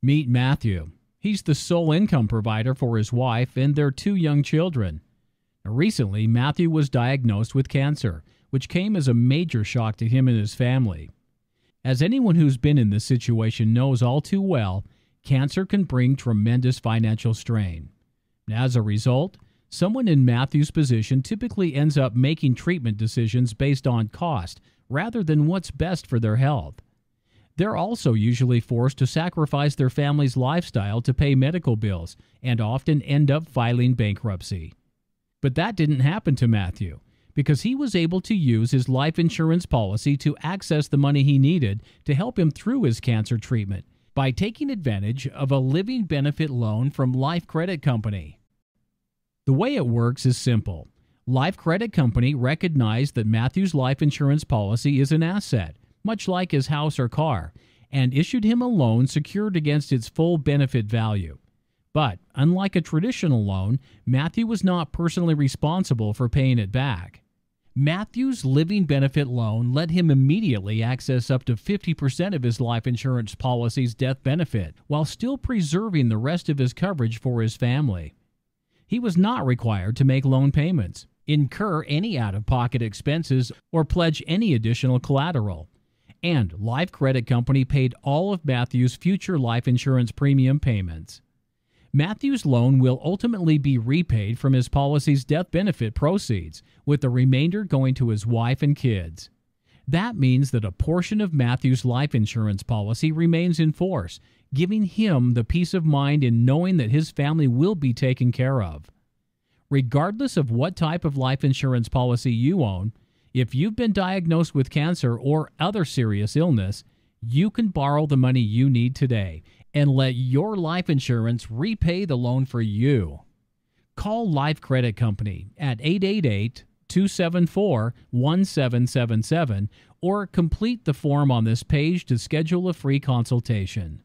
Meet Matthew. He's the sole income provider for his wife and their two young children. Recently, Matthew was diagnosed with cancer, which came as a major shock to him and his family. As anyone who's been in this situation knows all too well, cancer can bring tremendous financial strain. As a result, someone in Matthew's position typically ends up making treatment decisions based on cost rather than what's best for their health. They're also usually forced to sacrifice their family's lifestyle to pay medical bills and often end up filing bankruptcy. But that didn't happen to Matthew because he was able to use his life insurance policy to access the money he needed to help him through his cancer treatment by taking advantage of a living benefit loan from Life Credit Company. The way it works is simple. Life Credit Company recognized that Matthew's life insurance policy is an asset, much like his house or car, and issued him a loan secured against its full benefit value. But, unlike a traditional loan, Matthew was not personally responsible for paying it back. Matthew's living benefit loan let him immediately access up to 50% of his life insurance policy's death benefit while still preserving the rest of his coverage for his family. He was not required to make loan payments, incur any out of pocket expenses, or pledge any additional collateral. And Life Credit Company paid all of Matthew's future life insurance premium payments. Matthew's loan will ultimately be repaid from his policy's death benefit proceeds, with the remainder going to his wife and kids. That means that a portion of Matthew's life insurance policy remains in force, giving him the peace of mind in knowing that his family will be taken care of. Regardless of what type of life insurance policy you own, if you've been diagnosed with cancer or other serious illness, you can borrow the money you need today and let your life insurance repay the loan for you. Call Life Credit Company at 888 274 1777 or complete the form on this page to schedule a free consultation.